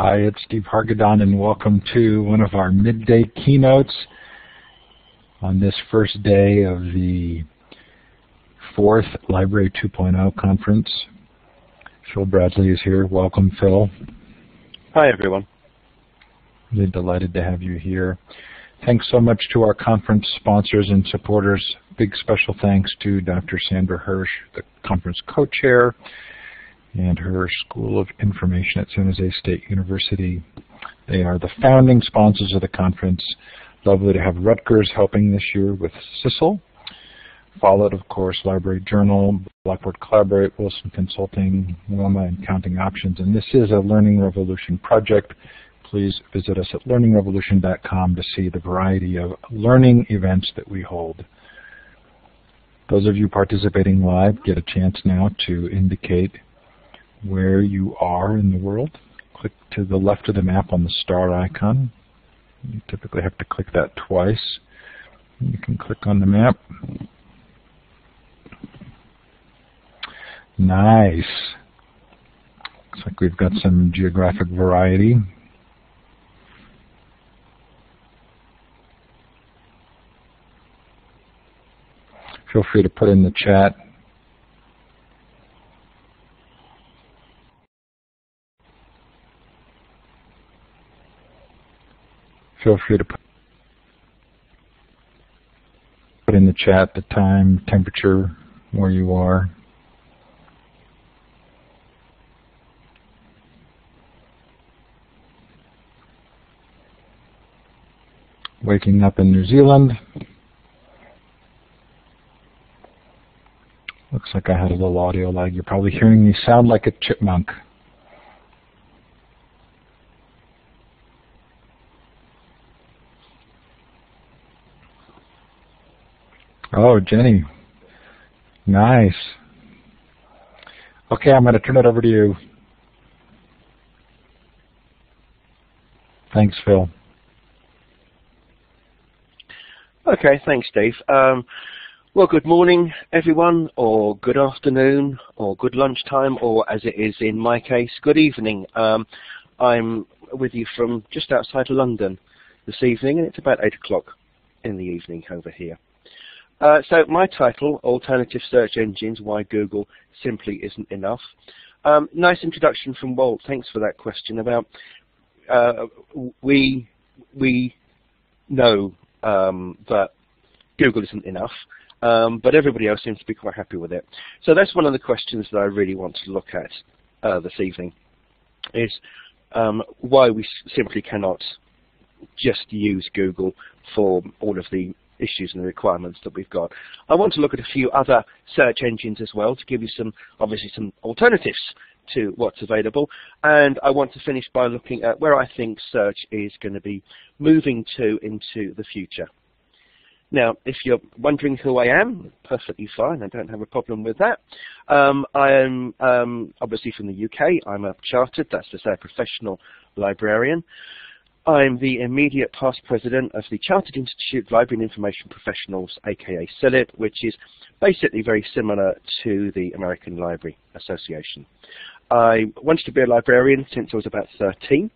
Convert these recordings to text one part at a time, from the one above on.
Hi, it's Steve Hargadon, and welcome to one of our midday keynotes on this first day of the fourth Library 2.0 conference. Phil Bradley is here. Welcome, Phil. Hi, everyone. Really delighted to have you here. Thanks so much to our conference sponsors and supporters. Big special thanks to Dr. Sandra Hirsch, the conference co-chair, and her School of Information at San Jose State University. They are the founding sponsors of the conference. Lovely to have Rutgers helping this year with CISL. Followed, of course, Library Journal, Blackboard Collaborate, Wilson Consulting, Wilma, and Counting Options. And this is a Learning Revolution project. Please visit us at learningrevolution.com to see the variety of learning events that we hold. Those of you participating live get a chance now to indicate where you are in the world. Click to the left of the map on the star icon. You typically have to click that twice. You can click on the map. Nice. Looks like we've got some geographic variety. Feel free to put in the chat feel free to put in the chat the time, temperature, where you are. Waking up in New Zealand. Looks like I had a little audio lag. You're probably hearing me sound like a chipmunk. Oh, Jenny. Nice. Okay, I'm going to turn it over to you. Thanks, Phil. Okay, thanks, Dave. Um, well, good morning, everyone, or good afternoon, or good lunchtime, or as it is in my case, good evening. Um, I'm with you from just outside London this evening, and it's about 8 o'clock in the evening over here. Uh, so my title, Alternative Search Engines, Why Google Simply Isn't Enough. Um, nice introduction from Walt. Thanks for that question about uh, we we know um, that Google isn't enough, um, but everybody else seems to be quite happy with it. So that's one of the questions that I really want to look at uh, this evening, is um, why we simply cannot just use Google for all of the issues and the requirements that we've got. I want to look at a few other search engines as well to give you some, obviously some alternatives to what's available. And I want to finish by looking at where I think search is going to be moving to into the future. Now, if you're wondering who I am, perfectly fine. I don't have a problem with that. Um, I am um, obviously from the UK. I'm a chartered, that's to say, a professional librarian. I'm the immediate past president of the Chartered Institute of Library and Information Professionals, aka CILIP, which is basically very similar to the American Library Association. I wanted to be a librarian since I was about 13.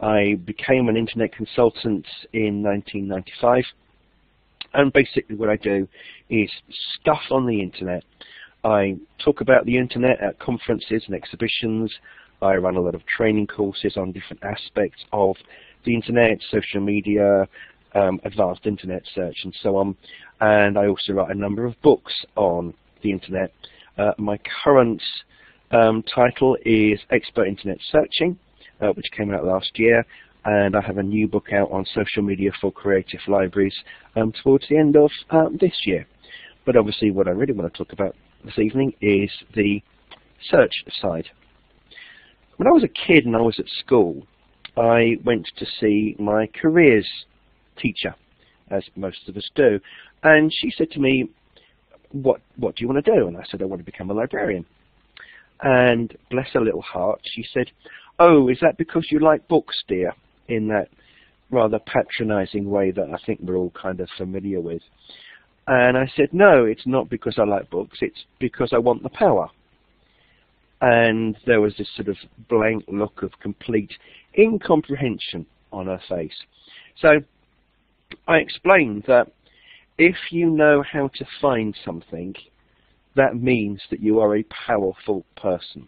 I became an internet consultant in 1995. And basically what I do is stuff on the internet. I talk about the internet at conferences and exhibitions. I run a lot of training courses on different aspects of the internet, social media, um, advanced internet search, and so on. And I also write a number of books on the internet. Uh, my current um, title is Expert Internet Searching, uh, which came out last year, and I have a new book out on social media for creative libraries um, towards the end of um, this year. But obviously what I really want to talk about this evening is the search side. When I was a kid and I was at school, I went to see my careers teacher, as most of us do, and she said to me, what, what do you want to do? And I said, I want to become a librarian. And bless her little heart, she said, oh, is that because you like books, dear? In that rather patronizing way that I think we're all kind of familiar with. And I said, no, it's not because I like books, it's because I want the power and there was this sort of blank look of complete incomprehension on her face. So I explained that if you know how to find something, that means that you are a powerful person.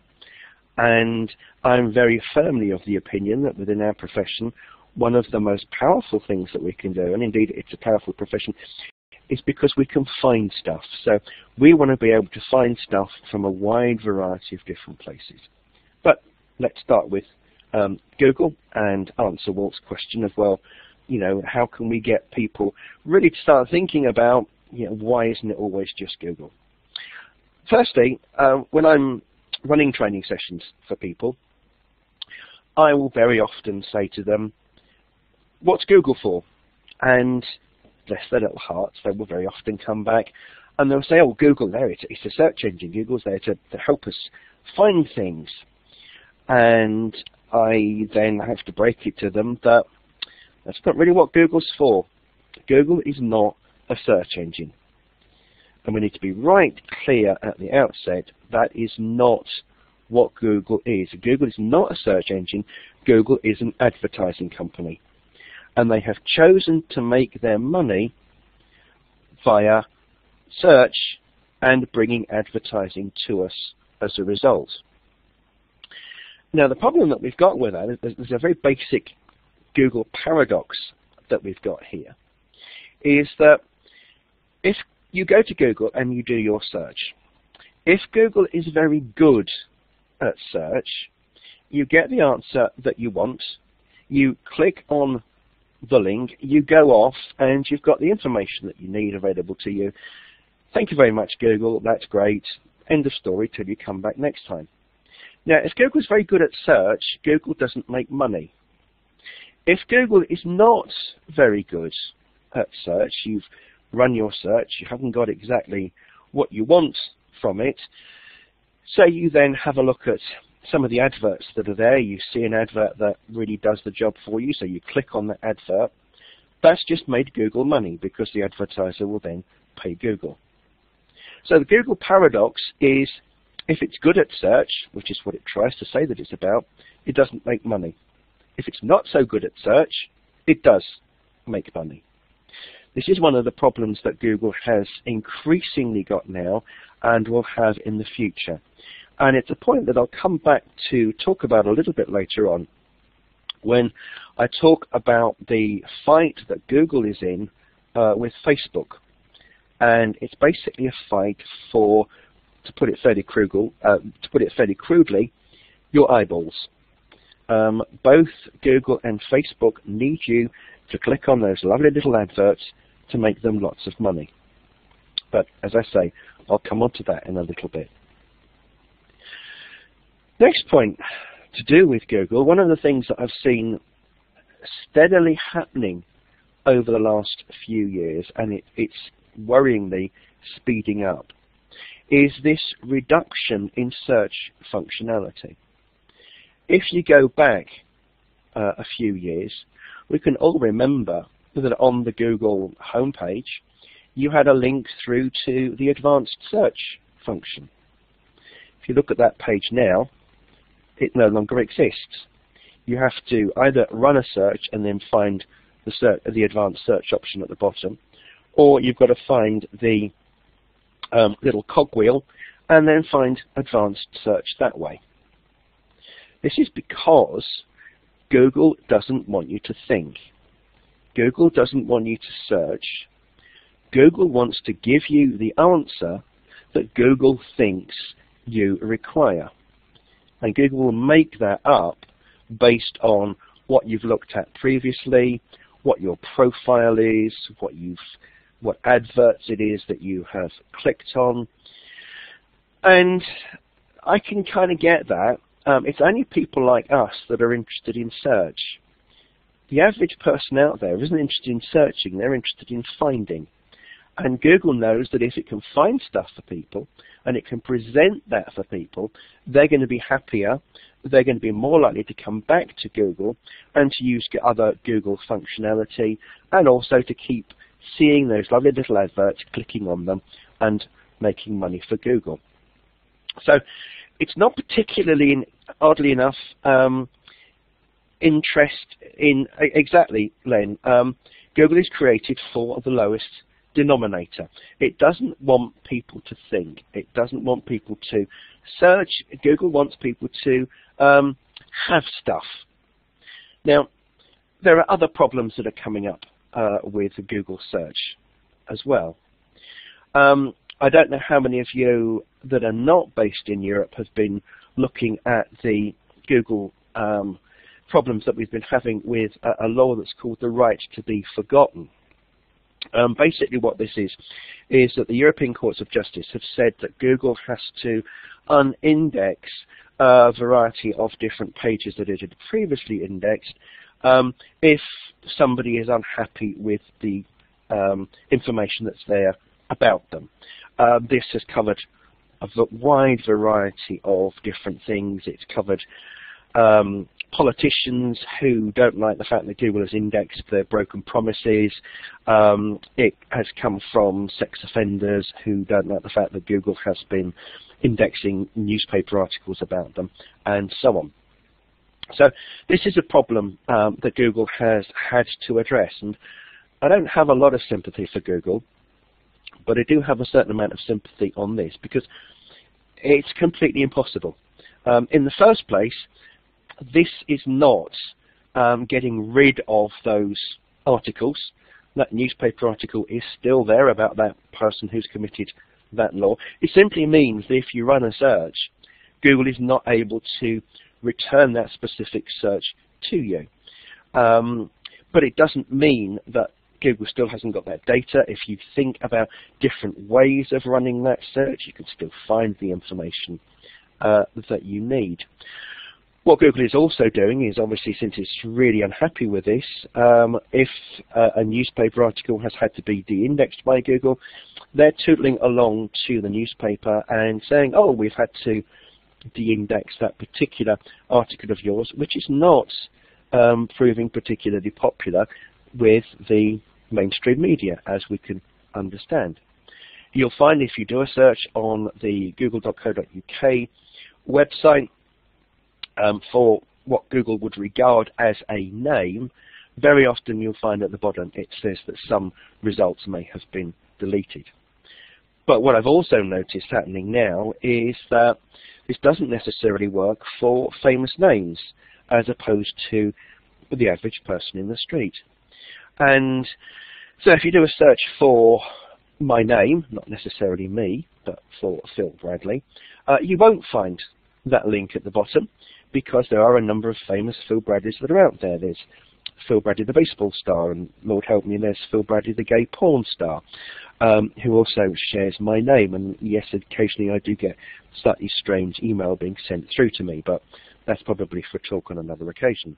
And I'm very firmly of the opinion that within our profession, one of the most powerful things that we can do, and indeed it's a powerful profession, is because we can find stuff. So we want to be able to find stuff from a wide variety of different places. But let's start with um, Google and answer Walt's question of, well, you know, how can we get people really to start thinking about, you know, why isn't it always just Google? Firstly, uh, when I'm running training sessions for people, I will very often say to them, what's Google for? And bless their little hearts, they will very often come back and they'll say, oh, Google, there, it's, it's a search engine. Google's there to, to help us find things. And I then have to break it to them that that's not really what Google's for. Google is not a search engine. And we need to be right clear at the outset, that is not what Google is. Google is not a search engine, Google is an advertising company. And they have chosen to make their money via search and bringing advertising to us as a result. Now the problem that we've got with that is there's a very basic Google paradox that we've got here, is that if you go to Google and you do your search, if Google is very good at search, you get the answer that you want, you click on the link, you go off, and you've got the information that you need available to you. Thank you very much, Google. That's great. End of story till you come back next time. Now, if Google's very good at search, Google doesn't make money. If Google is not very good at search, you've run your search, you haven't got exactly what you want from it, say you then have a look at some of the adverts that are there, you see an advert that really does the job for you, so you click on the advert, that's just made Google money because the advertiser will then pay Google. So the Google paradox is if it's good at search, which is what it tries to say that it's about, it doesn't make money. If it's not so good at search, it does make money. This is one of the problems that Google has increasingly got now and will have in the future. And it's a point that I'll come back to talk about a little bit later on when I talk about the fight that Google is in uh, with Facebook. And it's basically a fight for, to put it fairly, uh, to put it fairly crudely, your eyeballs. Um, both Google and Facebook need you to click on those lovely little adverts to make them lots of money. But as I say, I'll come on to that in a little bit. Next point to do with Google, one of the things that I've seen steadily happening over the last few years, and it, it's worryingly speeding up, is this reduction in search functionality. If you go back uh, a few years, we can all remember that on the Google homepage, you had a link through to the advanced search function. If you look at that page now, it no longer exists. You have to either run a search and then find the, search, the advanced search option at the bottom, or you've got to find the um, little cogwheel and then find advanced search that way. This is because Google doesn't want you to think. Google doesn't want you to search. Google wants to give you the answer that Google thinks you require. And Google will make that up based on what you've looked at previously, what your profile is, what you've what adverts it is that you have clicked on. And I can kind of get that. Um, it's only people like us that are interested in search. The average person out there isn't interested in searching, they're interested in finding. And Google knows that if it can find stuff for people and it can present that for people, they're going to be happier, they're going to be more likely to come back to Google and to use other Google functionality and also to keep seeing those lovely little adverts, clicking on them and making money for Google. So it's not particularly, oddly enough, um, interest in exactly, Len. Um, Google is created for the lowest denominator. It doesn't want people to think. It doesn't want people to search. Google wants people to um, have stuff. Now, there are other problems that are coming up uh, with Google search as well. Um, I don't know how many of you that are not based in Europe have been looking at the Google um, problems that we've been having with a, a, law that's called the right to be forgotten. Um, basically what this is, is that the European Courts of Justice have said that Google has to unindex a variety of different pages that it had previously indexed um, if somebody is unhappy with the um, information that's there about them. Uh, this has covered a wide variety of different things. It's covered um, politicians who don't like the fact that Google has indexed their broken promises. Um, it has come from sex offenders who don't like the fact that Google has been indexing newspaper articles about them, and so on. So this is a problem um, that Google has had to address, and I don't have a lot of sympathy for Google, but I do have a certain amount of sympathy on this because it's completely impossible. Um, in the first place, this is not um, getting rid of those articles. That newspaper article is still there about that person who's committed that law. It simply means that if you run a search, Google is not able to return that specific search to you. Um, but it doesn't mean that Google still hasn't got that data. If you think about different ways of running that search, you can still find the information uh, that you need. What Google is also doing is obviously since it's really unhappy with this, um, if uh, a newspaper article has had to be de-indexed by Google, they're tootling along to the newspaper and saying, oh, we've had to de-index that particular article of yours, which is not um, proving particularly popular with the mainstream media, as we can understand. You'll find if you do a search on the google.co.uk website um, for what Google would regard as a name, very often you'll find at the bottom it says that some results may have been deleted. But what I've also noticed happening now is that this doesn't necessarily work for famous names as opposed to the average person in the street. And so if you do a search for my name, not necessarily me, but for Phil Bradley, uh, you won't find that link at the bottom because there are a number of famous Phil Bradleys that are out there. There's Phil Bradley, the baseball star, and Lord help me, there's Phil Bradley, the gay porn star, um, who also shares my name. And yes, occasionally I do get slightly strange email being sent through to me, but that's probably for talk on another occasion.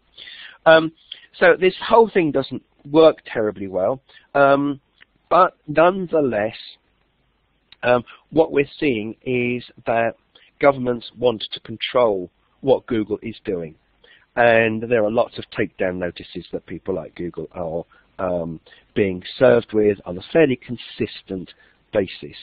Um, so this whole thing doesn't work terribly well, um, but nonetheless, um, what we're seeing is that governments want to control what Google is doing. And there are lots of takedown notices that people like Google are um, being served with on a fairly consistent basis.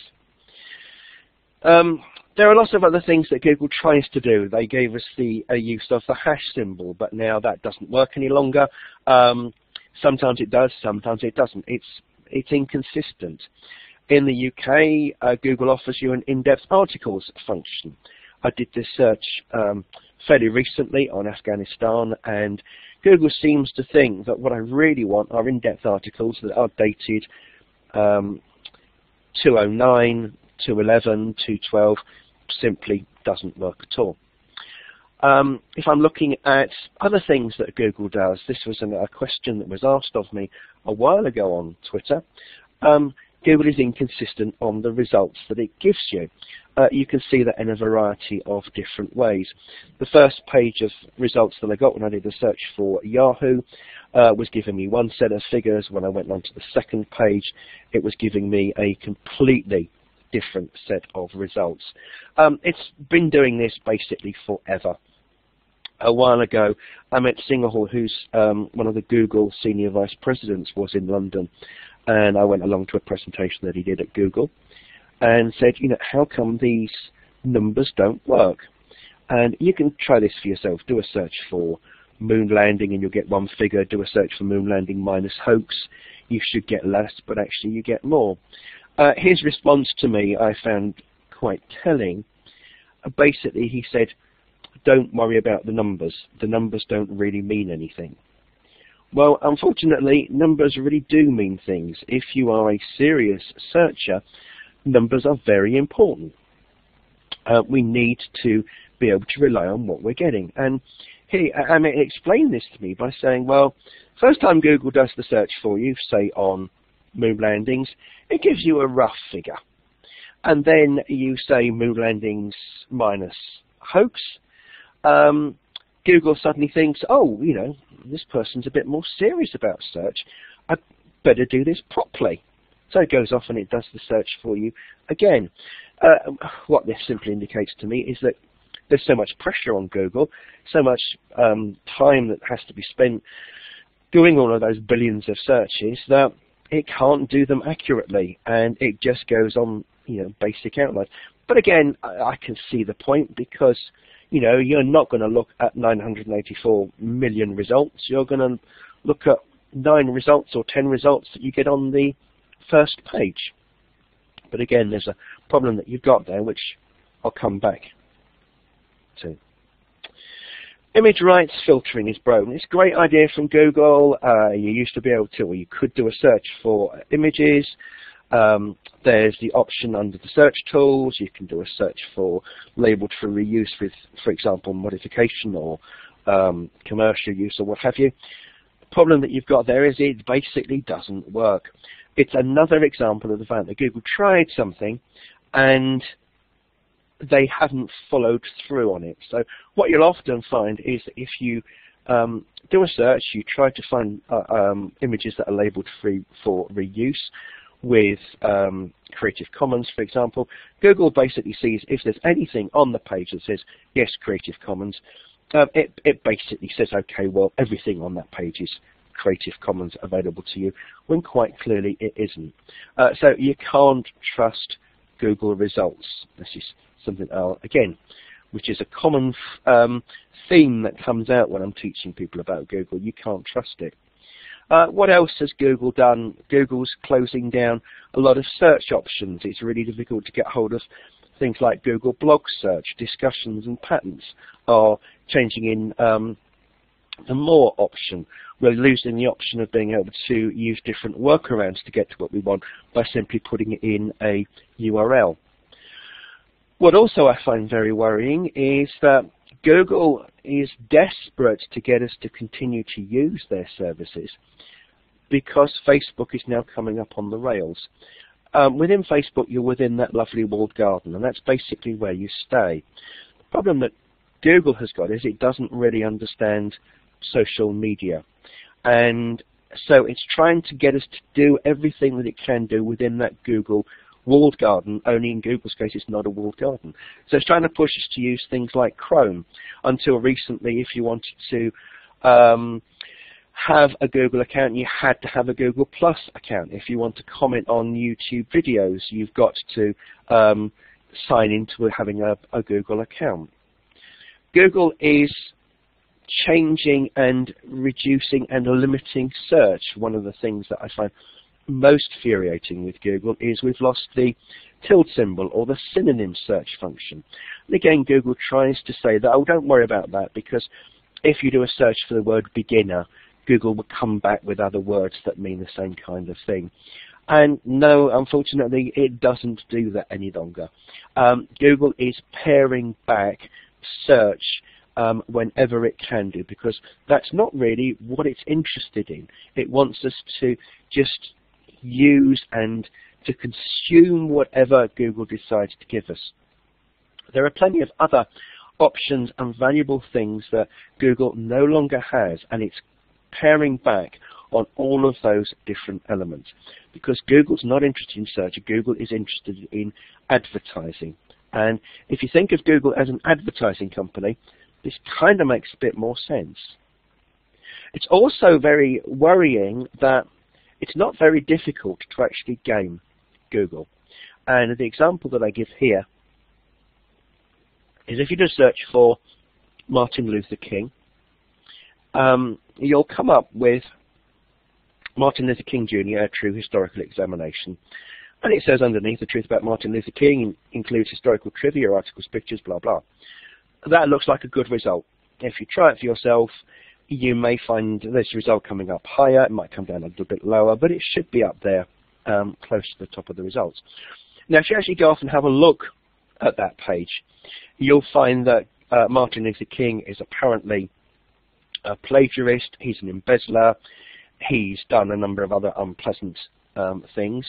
Um, there are lots of other things that Google tries to do. They gave us the a use of the hash symbol, but now that doesn't work any longer. Um, sometimes it does, sometimes it doesn't. It's it's inconsistent. In the UK, uh, Google offers you an in-depth articles function. I did this search um, fairly recently on Afghanistan, and Google seems to think that what I really want are in-depth articles that are dated um, 209, 211, 212, simply doesn't work at all. Um, if I'm looking at other things that Google does, this was a question that was asked of me a while ago on Twitter. Um, Google is inconsistent on the results that it gives you. Uh, you can see that in a variety of different ways. The first page of results that I got when I did the search for Yahoo uh, was giving me one set of figures. When I went on to the second page, it was giving me a completely different set of results. Um, it's been doing this basically forever. A while ago, Amit Singhal, who's um, one of the Google senior vice presidents, was in London, and I went along to a presentation that he did at Google and said, you know, how come these numbers don't work? And you can try this for yourself. Do a search for moon landing and you'll get one figure, do a search for moon landing minus hoax, you should get less, but actually you get more. Uh, his response to me I found quite telling. Uh, basically, he said, don't worry about the numbers. The numbers don't really mean anything. Well, unfortunately, numbers really do mean things. If you are a serious searcher, numbers are very important. Uh, we need to be able to rely on what we're getting. And he I mean, explained this to me by saying, well, first time Google does the search for you, say on moon landings, it gives you a rough figure. And then you say moon landings minus hoax. Um, Google suddenly thinks, oh, you know, this person's a bit more serious about search. I better do this properly. So it goes off and it does the search for you again. Uh, what this simply indicates to me is that there's so much pressure on Google, so much um, time that has to be spent doing all of those billions of searches that it can't do them accurately, and it just goes on, you know, basic outlines. But again, I, I can see the point because, you know, you're not going to look at 984 million results. You're going to look at nine results or ten results that you get on the first page. But again, there's a problem that you've got there, which I'll come back to. Image rights filtering is broken. It's a great idea from Google. Uh, you used to be able to, or you could do a search for images. Um, there's the option under the search tools. You can do a search for labeled for reuse with, for example, modification or um, commercial use or what have you. The problem that you've got there is it basically doesn't work. It's another example of the fact that Google tried something and they haven't followed through on it. So what you'll often find is that if you um, do a search, you try to find uh, um, images that are labeled free for reuse with um, Creative Commons, for example. Google basically sees if there's anything on the page that says, yes, Creative Commons, um, it, it basically says, okay, well, everything on that page is Creative Commons available to you, when quite clearly it isn't. Uh, so you can't trust Google results. This is something else, again, which is a common um, theme that comes out when I'm teaching people about Google. You can't trust it. Uh, what else has Google done? Google's closing down a lot of search options. It's really difficult to get hold of things like Google Blog Search, discussions and patents are changing in um, the more option. We're losing the option of being able to use different workarounds to get to what we want by simply putting in a URL. What also I find very worrying is that Google is desperate to get us to continue to use their services because Facebook is now coming up on the rails. Um, within Facebook, you're within that lovely walled garden, and that's basically where you stay. The problem that Google has got is it doesn't really understand social media. And so it's trying to get us to do everything that it can do within that Google walled garden, only in Google's case it's not a walled garden. So it's trying to push us to use things like Chrome. Until recently, if you wanted to um, have a Google account, you had to have a Google Plus account. If you want to comment on YouTube videos, you've got to um, sign into having a, a Google account. Google is changing and reducing and limiting search. One of the things that I find most infuriating with Google is we've lost the tilde symbol or the synonym search function. And again, Google tries to say that, oh, don't worry about that because if you do a search for the word beginner, Google will come back with other words that mean the same kind of thing. And no, unfortunately, it doesn't do that any longer. Um, Google is paring back search um, whenever it can do because that's not really what it's interested in. It wants us to just use and to consume whatever Google decides to give us. There are plenty of other options and valuable things that Google no longer has and it's paring back on all of those different elements because Google's not interested in search, Google is interested in advertising. And if you think of Google as an advertising company, this kind of makes a bit more sense. It's also very worrying that it's not very difficult to actually game Google. And the example that I give here is if you just search for Martin Luther King, um, you'll come up with Martin Luther King Jr., a true historical examination. And it says underneath the truth about Martin Luther King includes historical trivia, articles, pictures, blah, blah. That looks like a good result. If you try it for yourself, you may find this result coming up higher. It might come down a little bit lower, but it should be up there um, close to the top of the results. Now, if you actually go off and have a look at that page, you'll find that uh, Martin Luther King is apparently a plagiarist, he's an embezzler, he's done a number of other unpleasant um, things.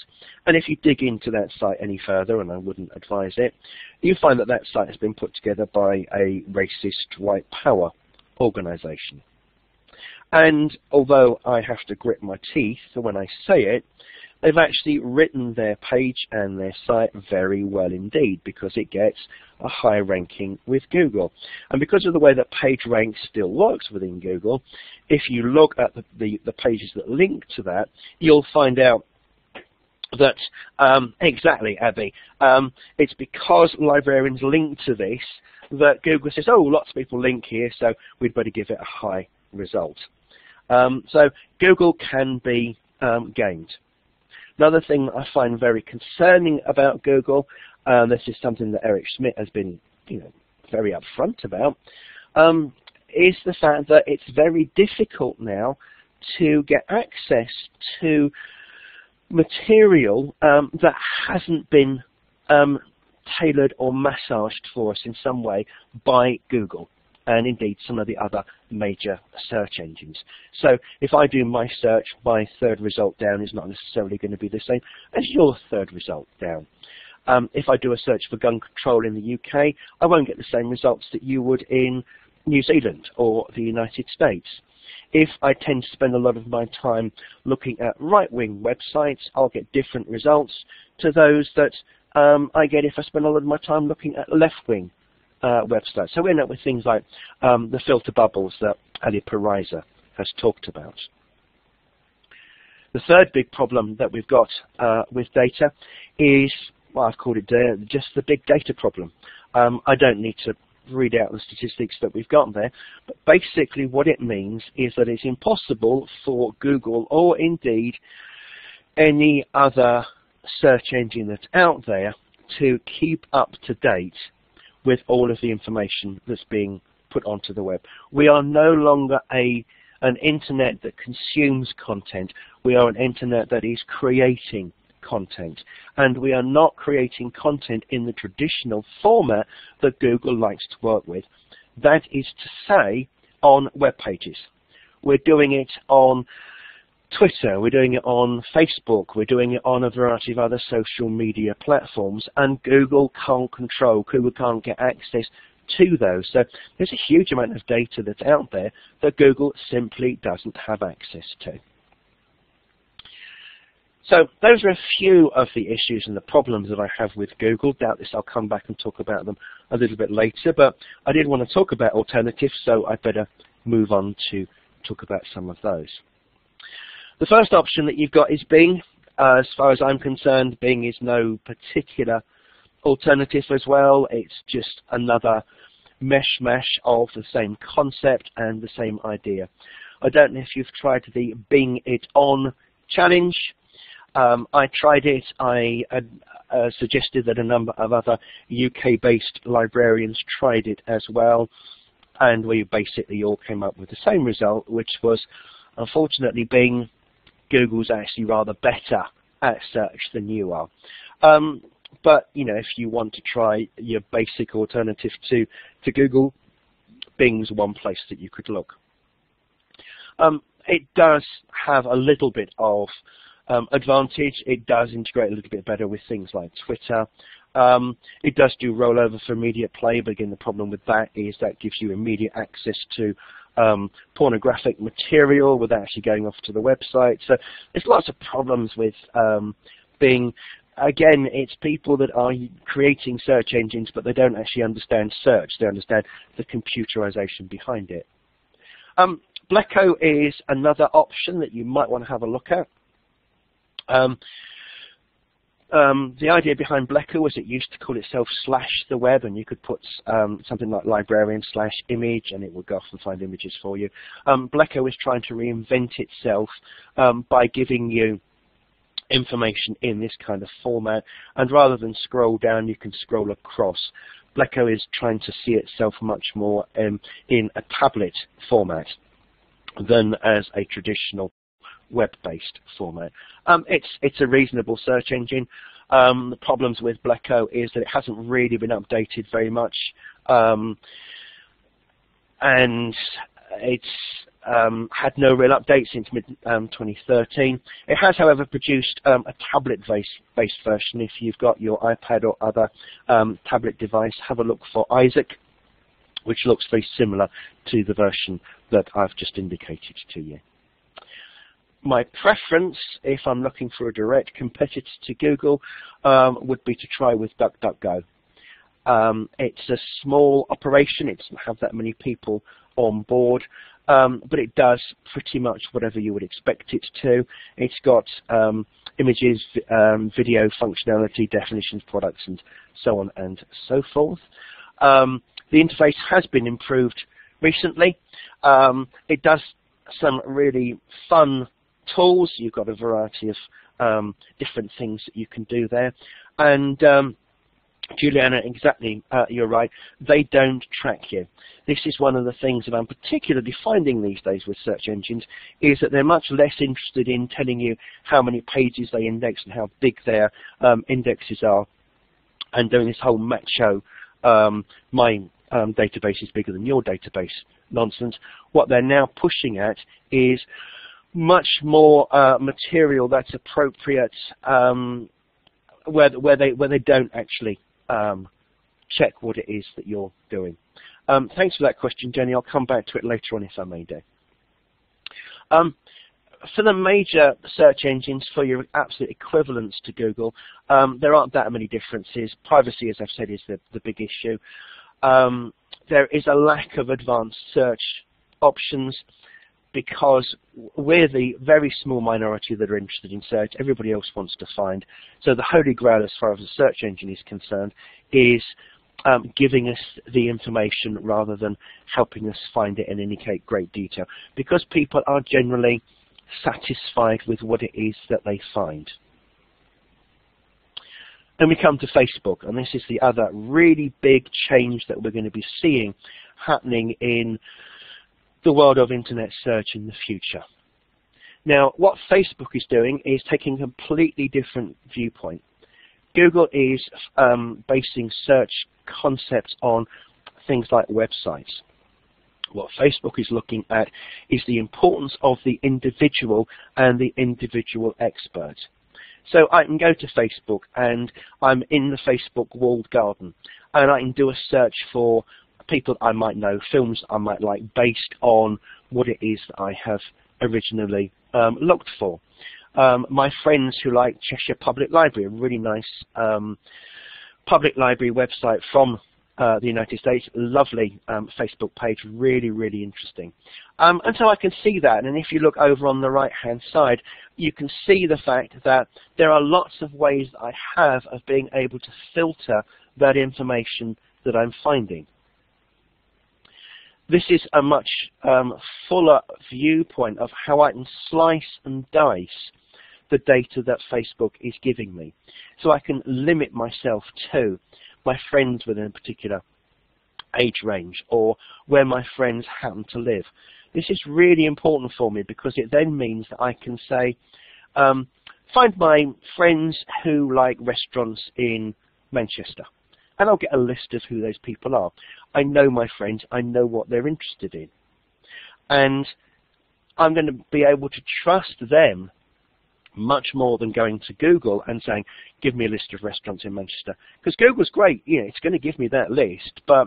And if you dig into that site any further, and I wouldn't advise it, you find that that site has been put together by a racist white power organization. And although I have to grit my teeth when I say it, they've actually written their page and their site very well indeed because it gets a high ranking with Google. And because of the way that PageRank still works within Google, if you look at the, the, the pages that link to that, you'll find out that um, exactly, Abby. Um, it's because librarians link to this that Google says, oh, lots of people link here, so we'd better give it a high result. Um, so Google can be um, gamed. Another thing that I find very concerning about Google, and this is something that Eric Schmidt has been you know, very upfront about, um, is the fact that it's very difficult now to get access to material um, that hasn't been um, tailored or massaged for us in some way by Google and indeed some of the other major search engines. So if I do my search, my third result down is not necessarily going to be the same as your third result down. Um, if I do a search for gun control in the UK, I won't get the same results that you would in New Zealand or the United States. If I tend to spend a lot of my time looking at right-wing websites, I'll get different results to those that um, I get if I spend a lot of my time looking at left-wing uh, websites. So we end up with things like um, the filter bubbles that Eli Pariser has talked about. The third big problem that we've got uh, with data is, well, I've called it uh, just the big data problem. Um, I don't need to read out the statistics that we've got there, but basically what it means is that it's impossible for Google or indeed any other search engine that's out there to keep up to date with all of the information that's being put onto the web. We are no longer a an internet that consumes content. We are an internet that is creating content. And we are not creating content in the traditional format that Google likes to work with. That is to say, on web pages. We're doing it on Twitter, we're doing it on Facebook, we're doing it on a variety of other social media platforms, and Google can't control, Google can't get access to those. So there's a huge amount of data that's out there that Google simply doesn't have access to. So those are a few of the issues and the problems that I have with Google. Doubtless I'll come back and talk about them a little bit later, but I did want to talk about alternatives, so I'd better move on to talk about some of those. The first option that you've got is Bing. Uh, as far as I'm concerned, Bing is no particular alternative as well. It's just another mesh mesh of the same concept and the same idea. I don't know if you've tried the Bing It On challenge. Um, I tried it. I uh, suggested that a number of other UK-based librarians tried it as well, and we basically all came up with the same result, which was, unfortunately, Bing Google's actually rather better at search than you are. Um, but you know, if you want to try your basic alternative to to Google, Bing's one place that you could look. Um, it does have a little bit of um, advantage. It does integrate a little bit better with things like Twitter. Um, it does do rollover for immediate play, but again, the problem with that is that gives you immediate access to um, pornographic material without actually going off to the website. So there's lots of problems with um, Bing. Again, it's people that are creating search engines, but they don't actually understand search. They understand the computerization behind it. Um, Blekko is another option that you might want to have a look at. Um, um, the idea behind Blekko was it used to call itself slash the web, and you could put um, something like librarian slash image, and it would go off and find images for you. Um, Blekko is trying to reinvent itself um, by giving you information in this kind of format, and rather than scroll down, you can scroll across. Bleco is trying to see itself much more um, in a tablet format than as a traditional web-based format. Um, it's it's a reasonable search engine. Um, the problems with Blekko is that it hasn't really been updated very much, um, and it's um, had no real update since mid um, 2013. It has, however, produced um, a tablet-based based version. If you've got your iPad or other tablet device, have a look for izik, which looks very similar to the version that I've just indicated to you my preference, if I'm looking for a direct competitor to Google, um, would be to try with DuckDuckGo. Um, it's a small operation, it doesn't have that many people on board, um, but it does pretty much whatever you would expect it to. It's got um, images, um, video functionality, definitions, products, and so on and so forth. Um, the interface has been improved recently. it does some really fun tools. You've got a variety of um, different things that you can do there. And um, Juliana, exactly, uh, you're right. They don't track you. This is one of the things that I'm particularly finding these days with search engines, is that they're much less interested in telling you how many pages they index and how big their um, indexes are, and doing this whole macho, um, my um, database is bigger than your database nonsense. What they're now pushing at is much more uh, material that's appropriate um, where where they where they don't actually um, check what it is that you're doing. Um, thanks for that question, Jenny. I'll come back to it later on if I may do. Um, for the major search engines, for your absolute equivalents to Google, um, there aren't that many differences. Privacy, as I've said, is the, the big issue. Um, there is a lack of advanced search options because we're the very small minority that are interested in search. Everybody else wants to find. So the holy grail as far as the search engine is concerned is um, giving us the information rather than helping us find it and indicate great detail. Because people are generally satisfied with what it is that they find. Then we come to Facebook, and this is the other really big change that we're going to be seeing happening in the world of internet search in the future. Now, what Facebook is doing is taking a completely different viewpoint. Google is um, basing search concepts on things like websites. What Facebook is looking at is the importance of the individual and the individual expert. So I can go to Facebook and I'm in the Facebook walled garden and I can do a search for people I might know, films I might like, based on what it is that I have originally um, looked for. Um, my friends who like Cheshire Public Library, a really nice um, public library website from uh, the United States, lovely um, Facebook page, really, really interesting. Um, and so I can see that, and if you look over on the right-hand side, you can see the fact that there are lots of ways that I have of being able to filter that information that I'm finding. This is a much um, fuller viewpoint of how I can slice and dice the data that Facebook is giving me. So I can limit myself to my friends within a particular age range or where my friends happen to live. This is really important for me because it then means that I can say, um, find my friends who like restaurants in Manchester and I'll get a list of who those people are. I know my friends, I know what they're interested in. And I'm going to be able to trust them much more than going to Google and saying, give me a list of restaurants in Manchester. Because Google's great, you know, it's going to give me that list, but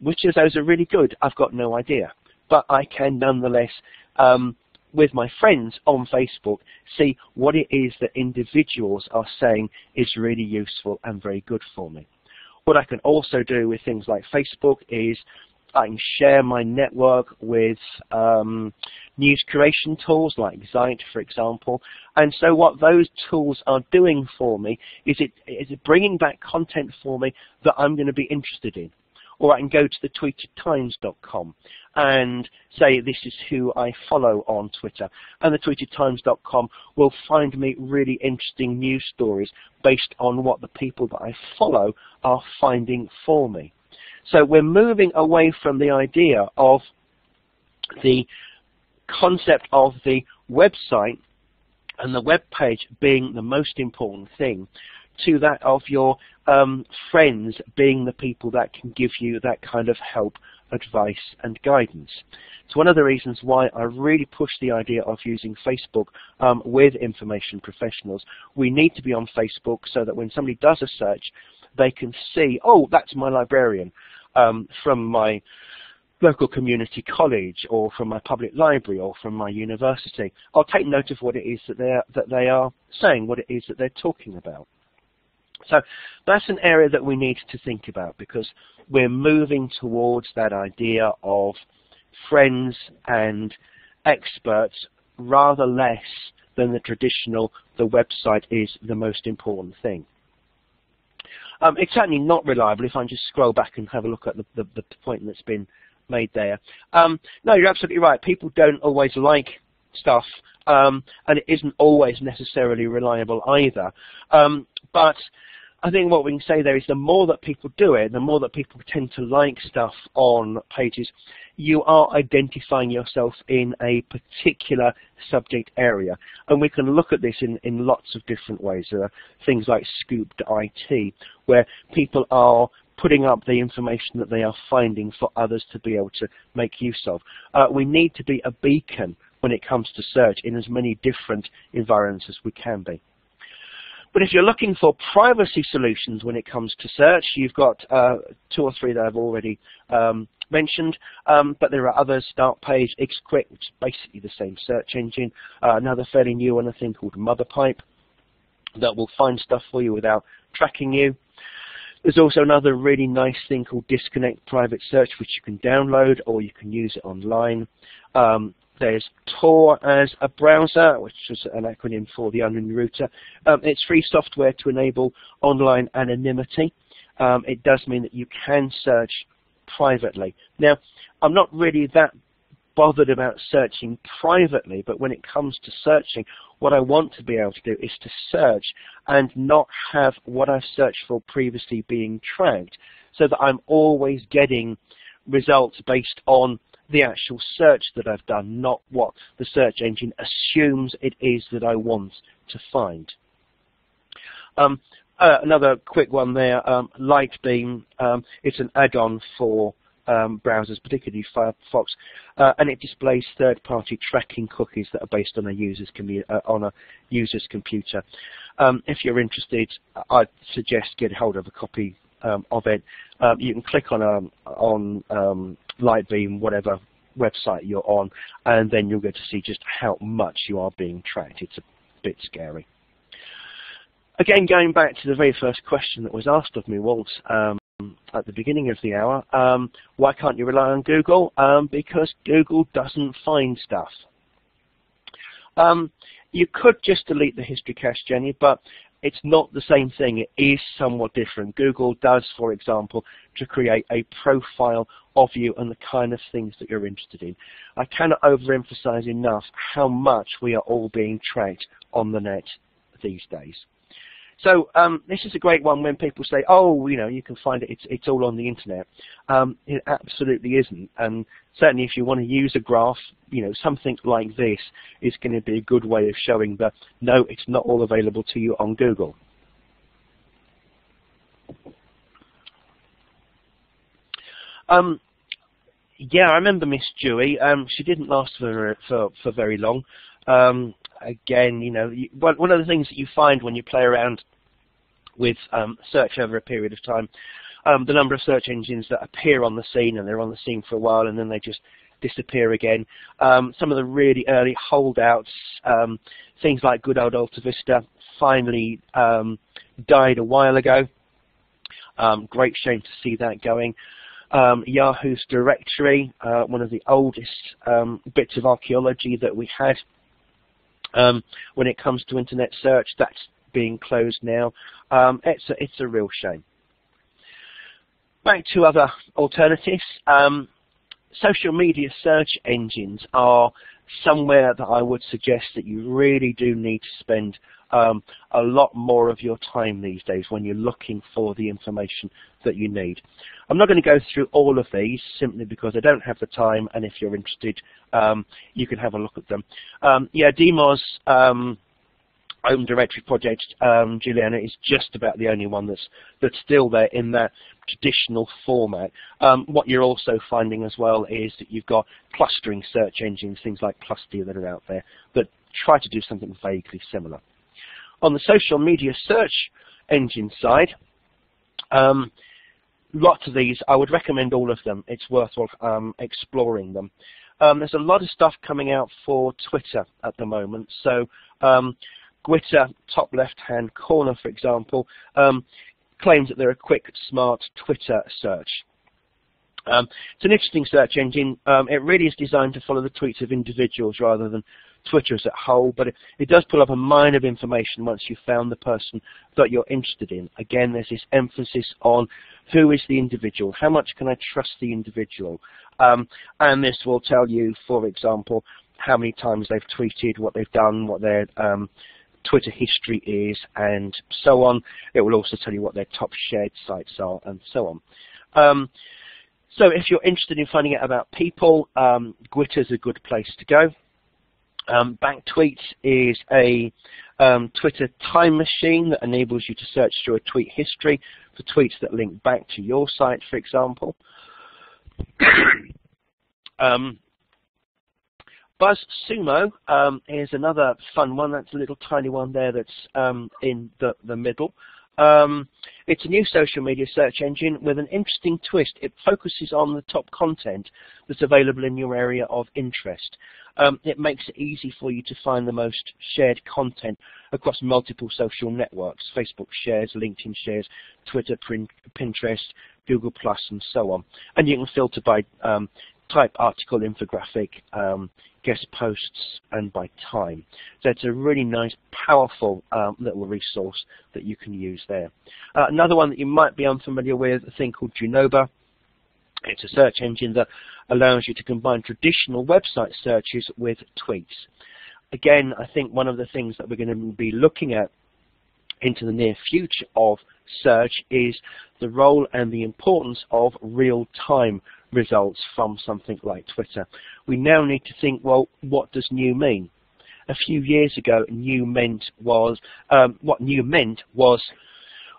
which of those are really good, I've got no idea. But I can nonetheless, um, with my friends on Facebook, see what it is that individuals are saying is really useful and very good for me. What I can also do with things like Facebook is I can share my network with um, news creation tools like Zite, for example. And so what those tools are doing for me is it is it bringing back content for me that I'm going to be interested in. Or I can go to the tweetedtimes.com and say this is who I follow on Twitter. And the tweetedtimes.com will find me really interesting news stories based on what the people that I follow are finding for me. So we're moving away from the idea of the concept of the website and the web page being the most important thing to that of your um, friends being the people that can give you that kind of help, advice and guidance. It's one of the reasons why I really push the idea of using Facebook um, with information professionals. We need to be on Facebook so that when somebody does a search, they can see, oh, that's my librarian um, from my local community college or from my public library or from my university. I'll take note of what it is that, that they are saying, what it is that they're talking about. So that's an area that we need to think about because we're moving towards that idea of friends and experts rather less than the traditional the website is the most important thing. Um, it's certainly not reliable if I just scroll back and have a look at the, the, the point that's been made there. Um, no, you're absolutely right. People don't always like stuff, um, and it isn't always necessarily reliable either. Um, but I think what we can say there is the more that people do it, the more that people tend to like stuff on pages, you are identifying yourself in a particular subject area. And we can look at this in, in lots of different ways. There are things like Scoop.it, where people are putting up the information that they are finding for others to be able to make use of. Uh, we need to be a beacon when it comes to search in as many different environments as we can be. But if you're looking for privacy solutions when it comes to search, you've got uh, two or three that I've already um, mentioned, um, but there are others, Startpage, Ixquick, which is basically the same search engine, uh, another fairly new one, a thing called Motherpipe, that will find stuff for you without tracking you. There's also another really nice thing called Disconnect Private Search, which you can download or you can use it online. Um, there's Tor as a browser, which is an acronym for the Onion Router. Um, it's free software to enable online anonymity. Um, it does mean that you can search privately. Now, I'm not really that bothered about searching privately, but when it comes to searching, what I want to be able to do is to search and not have what I've searched for previously being tracked, so that I'm always getting results based on the actual search that I've done, not what the search engine assumes it is that I want to find. Um, uh, another quick one there, um, Lightbeam, um, it's an add-on for um, browsers, particularly Firefox, uh, and it displays third-party tracking cookies that are based on a user's, uh, on a user's computer. Um, if you're interested, I'd suggest get hold of a copy um, of it. Um, you can click on a, on um, Lightbeam, whatever website you're on, and then you'll get to see just how much you are being tracked. It's a bit scary. Again, going back to the very first question that was asked of me, Walt, um, at the beginning of the hour, um, why can't you rely on Google? Um, because Google doesn't find stuff. Um, you could just delete the history cache, Jenny, but it's not the same thing. It is somewhat different. Google does, for example, to create a profile of you and the kind of things that you're interested in. I cannot overemphasize enough how much we are all being tracked on the net these days. So um, this is a great one when people say, "Oh, you know, you can find it. It's it's all on the internet." Um, it absolutely isn't. And certainly, if you want to use a graph, you know, something like this is going to be a good way of showing that no, it's not all available to you on Google. Um, yeah, I remember Miss Dewey. Um, she didn't last for for for very long. Um, again, you know, you, one of the things that you find when you play around with um, search over a period of time, um, the number of search engines that appear on the scene and they're on the scene for a while and then they just disappear again. Um, some of the really early holdouts, um, things like good old Alta Vista, finally died a while ago. Great shame to see that going. Um, Yahoo's directory, uh, one of the oldest um, bits of archaeology that we had um, when it comes to internet search. That's being closed now. Um, it's, a, it's a real shame. Back to other alternatives. Um, social media search engines are somewhere that I would suggest that you really do need to spend um, a lot more of your time these days when you're looking for the information that you need. I'm not going to go through all of these simply because I don't have the time and if you're interested um, you can have a look at them. Um, yeah, DMOZ Open Directory project, um, Juliana, is just about the only one that's that's still there in that traditional format. Um, what you're also finding as well is that you've got clustering search engines, things like Clusty that are out there, that try to do something vaguely similar. On the social media search engine side, um, lots of these, I would recommend all of them. It's worthwhile um, exploring them. Um, there's a lot of stuff coming out for Twitter at the moment. So um, Gwitter, top left-hand corner, for example, um, claims that they're a quick, smart Twitter search. Um, it's an interesting search engine. Um, it really is designed to follow the tweets of individuals rather than Twitter as a whole, but it, it, does pull up a mine of information once you've found the person that you're interested in. Again, there's this emphasis on who is the individual, how much can I trust the individual, um, and this will tell you, for example, how many times they've tweeted, what they've done, what their um, Twitter history is, and so on. It will also tell you what their top shared sites are, and so on. Um, so if you're interested in finding out about people, um, is a good place to go. Um, Backtweet is a um, Twitter time machine that enables you to search through a tweet history for tweets that link back to your site, for example. um, BuzzSumo um, is another fun one. That's a little tiny one there that's um, in the, the middle. Um, it's a new social media search engine with an interesting twist. It focuses on the top content that's available in your area of interest. Um, it makes it easy for you to find the most shared content across multiple social networks, Facebook shares, LinkedIn shares, Twitter, Pinterest, Google+, and so on. And you can filter by um, type article, infographic, um, guest posts, and by time. So it's a really nice, powerful um, little resource that you can use there. Uh, another one that you might be unfamiliar with, a thing called Junova. It's a search engine that allows you to combine traditional website searches with tweets. Again, I think one of the things that we're going to be looking at into the near future of search is the role and the importance of real-time results from something like Twitter. We now need to think, well, what does new mean? A few years ago, new meant was um, what new meant was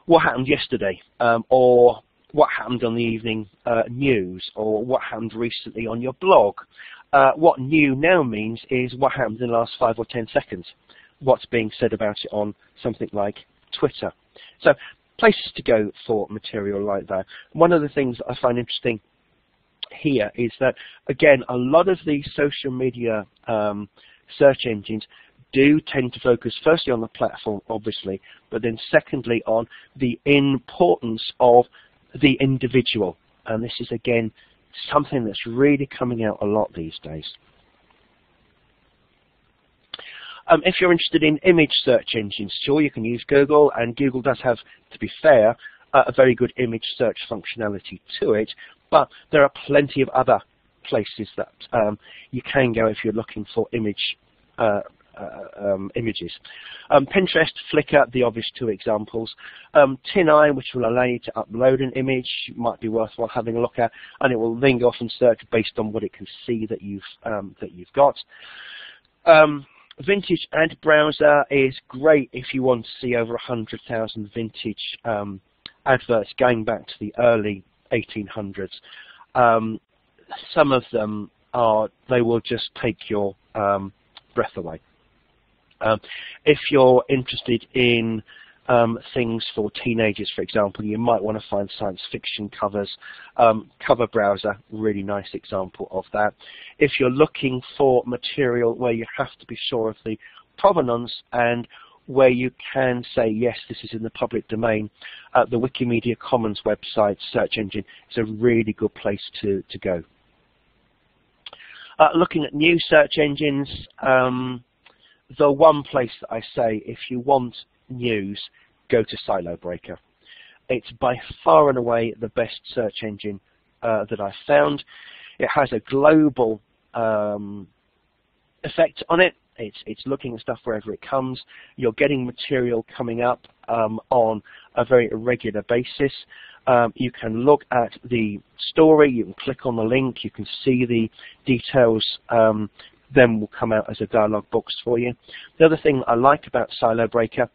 what happened yesterday, um, or what happened on the evening uh, news, or what happened recently on your blog. Uh, what new now means is what happened in the last five or ten seconds. What's being said about it on something like Twitter. So places to go for material like that. One of the things I find interesting here is that, again, a lot of these social media um, search engines do tend to focus firstly on the platform, obviously, but then secondly on the importance of the individual. And this is, again, something that's really coming out a lot these days. Um, if you're interested in image search engines, sure, you can use Google, and Google does have, to be fair, uh, a very good image search functionality to it, but there are plenty of other places that um, you can go if you're looking for image uh, uh, um, images. Um, Pinterest, Flickr, the obvious two examples. Um, TinEye, which will allow you to upload an image, might be worthwhile having a look at, and it will then go off and search based on what it can see that you've um, that you've got. Vintage ad browser is great if you want to see over 100,000 vintage um, adverts going back to the early 1800s. Um, some of them are, they will just take your um, breath away. Um, if you're interested in um, things for teenagers, for example, you might want to find science fiction covers. Um, Cover Browser, really nice example of that. If you're looking for material where you have to be sure of the provenance and where you can say, yes, this is in the public domain, uh, the Wikimedia Commons website search engine is a really good place to, to go. Uh, looking at new search engines, um, the one place that I say if you want news, go to Silo Breaker. It's by far and away the best search engine uh, that I've found. It has a global um, effect on it. It's, it's looking at stuff wherever it comes. You're getting material coming up um, on a very regular basis. Um, you can look at the story, you can click on the link, you can see the details um, then will come out as a dialog box for you. The other thing I like about SiloBreaker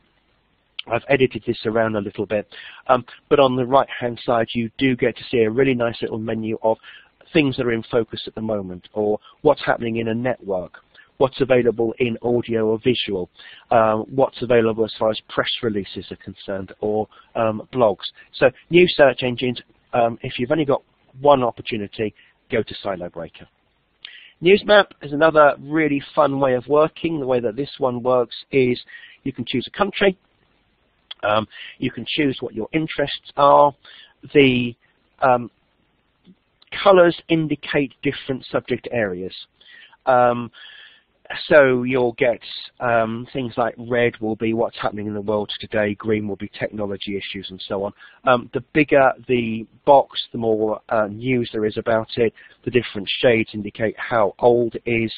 I've edited this around a little bit, um, but on the right hand side you do get to see a really nice little menu of things that are in focus at the moment or what's happening in a network, what's available in audio or visual, um, what's available as far as press releases are concerned or um, blogs. So new search engines, um, if you've only got one opportunity, go to Silo Breaker. Newsmap is another really fun way of working. The way that this one works is you can choose a country, um, you can choose what your interests are. The um, colors indicate different subject areas. Um, so you'll get um, things like red will be what's happening in the world today, green will be technology issues and so on. Um, the bigger the box, the more uh, news there is about it. The different shades indicate how old it is.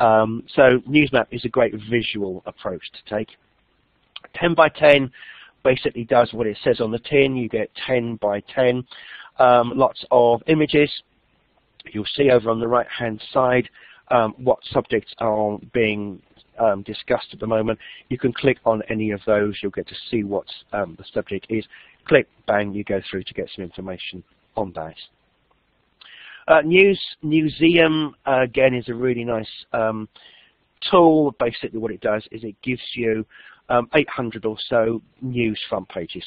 Um, so Newsmap is a great visual approach to take. 10 by 10 basically does what it says on the tin. You get 10 by 10, um, lots of images. You'll see over on the right hand side um, what subjects are being um, discussed at the moment. You can click on any of those. You'll get to see what um, the subject is. Click, bang, you go through to get some information on that. Uh, News Museum, uh, again, is a really nice um, tool. Basically what it does is it gives you um, 800 or so news front pages.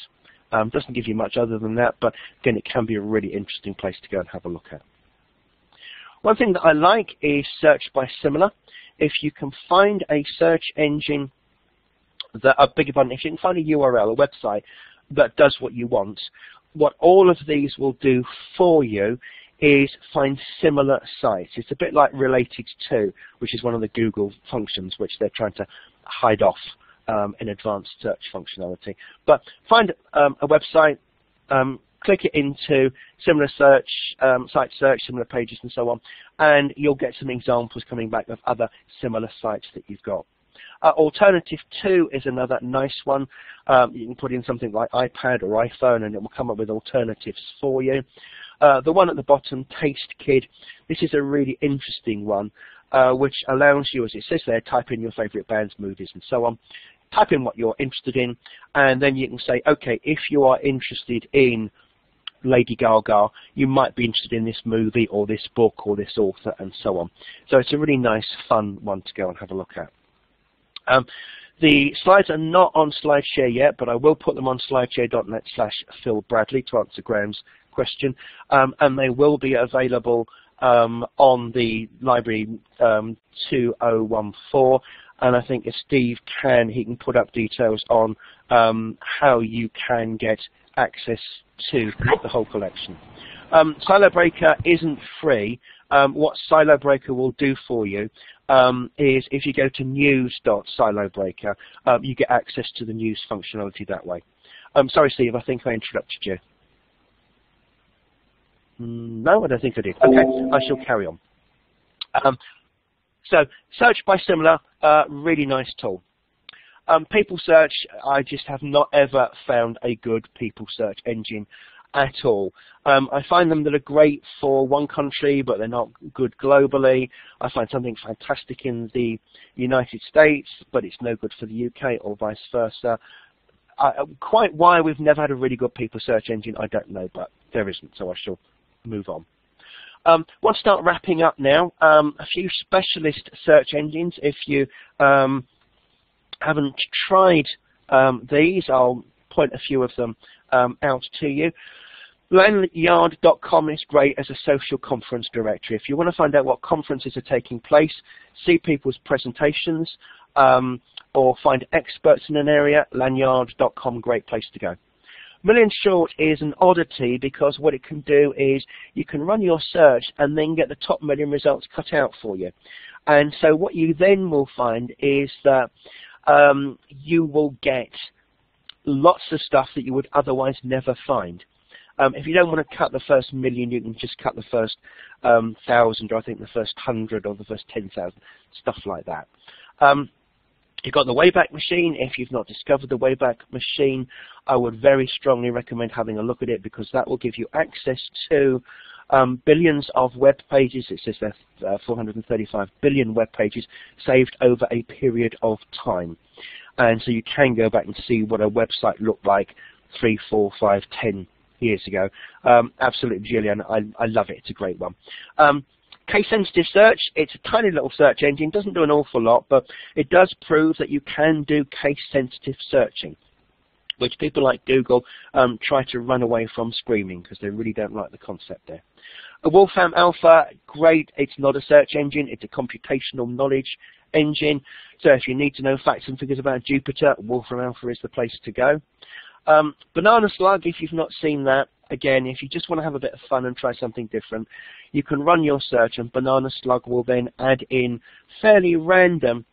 Um, doesn't give you much other than that, but again, it can be a really interesting place to go and have a look at. One thing that I like is search by similar. If you can find a search engine that, a bigger button, if you can find a URL, a website that does what you want, what all of these will do for you is find similar sites. It's a bit like related to, which is one of the Google functions which they're trying to hide off um, in advanced search functionality. But find um, a website, um, click it into similar search, um, site search, similar pages and so on, and you'll get some examples coming back of other similar sites that you've got. Uh, alternative 2 is another nice one. Um, you can put in something like iPad or iPhone and it will come up with alternatives for you. Uh, the one at the bottom, Taste Kid, this is a really interesting one, uh, which allows you, as it says there, type in your favorite bands, movies, and so on type in what you're interested in, and then you can say, okay, if you are interested in Lady Gaga, you might be interested in this movie or this book or this author and so on. So it's a really nice, fun one to go and have a look at. Um, the slides are not on SlideShare yet, but I will put them on slideshare.net slash Phil Bradley to answer Graham's question, um, and they will be available um, on the library um, 2014 and I think if Steve can, he can put up details on um, how you can get access to the whole collection. Um, SiloBreaker isn't free. Um, what SiloBreaker will do for you um, is if you go to news.silobreaker, um, you get access to the news functionality that way. Um, sorry, Steve, I think I interrupted you. Mm, no, I don't think I did. Okay, I shall carry on. Um, so search by similar, uh, really nice tool. Um, people search, I just have not ever found a good people search engine at all. Um, I find them that are great for one country, but they're not good globally. I find something fantastic in the United States, but it's no good for the UK, or vice versa. Uh, quite why we've never had a really good people search engine, I don't know, but there isn't, so I shall move on. Um, we'll start wrapping up now. Um, a few specialist search engines. If you um, haven't tried um, these, I'll point a few of them um, out to you. Lanyrd.com is great as a social conference directory. If you want to find out what conferences are taking place, see people's presentations, um, or find experts in an area, lanyrd.com, great place to go. Million Short is an oddity because what it can do is you can run your search and then get the top million results cut out for you. And so what you then will find is that um, you will get lots of stuff that you would otherwise never find. Um, if you don't want to cut the first million, you can just cut the first um, thousand, or I think the first hundred, or the first ten thousand, stuff like that. Um, you've got the Wayback Machine. If you've not discovered the Wayback Machine, I would very strongly recommend having a look at it because that will give you access to um, billions of web pages. It says there uh, 435 billion web pages saved over a period of time. And so you can go back and see what a website looked like three, four, five, ten years ago. Um, absolutely brilliant. I, I love it. It's a great one. Um, Case-sensitive search, it's a tiny little search engine, doesn't do an awful lot, but it does prove that you can do case-sensitive searching, which people like Google um, try to run away from screaming because they really don't like the concept there. A Wolfram Alpha, great, it's not a search engine, it's a computational knowledge engine. So if you need to know facts and figures about Jupiter, Wolfram Alpha is the place to go. Um, Banana Slug, if you've not seen that, again, if you just want to have a bit of fun and try something different, you can run your search and Banana Slug will then add in fairly random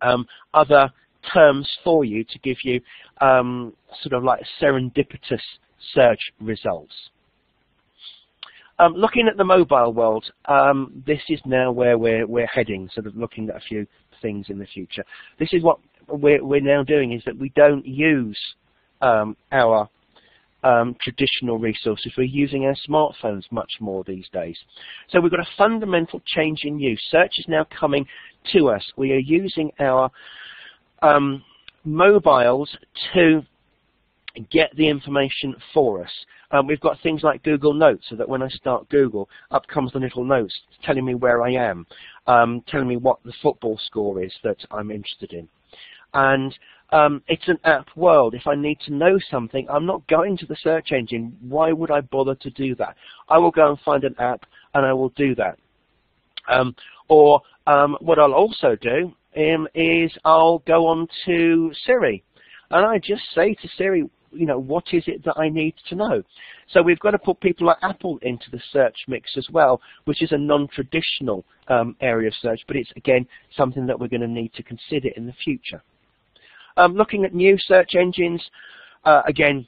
um, other terms for you to give you um, sort of like serendipitous search results. Um, looking at the mobile world, um, this is now where we're, we're heading, sort of looking at a few things in the future. This is what we're, we're now doing, is that we don't use um, our um, traditional resources. We're using our smartphones much more these days. So we've got a fundamental change in use. Search is now coming to us. We are using our um, mobiles to get the information for us. Um, we've got things like Google Notes, so that when I start Google, up comes the little notes telling me where I am, um, telling me what the football score is that I'm interested in. And um, it's an app world. If I need to know something, I'm not going to the search engine. Why would I bother to do that? I will go and find an app and I will do that. Um, or um, what I'll also do um, is I'll go on to Siri and I just say to Siri, you know, what is it that I need to know? So we've got to put people like Apple into the search mix as well, which is a non-traditional um, area of search, but it's again something that we're going to need to consider in the future. Um, looking at new search engines, uh, again,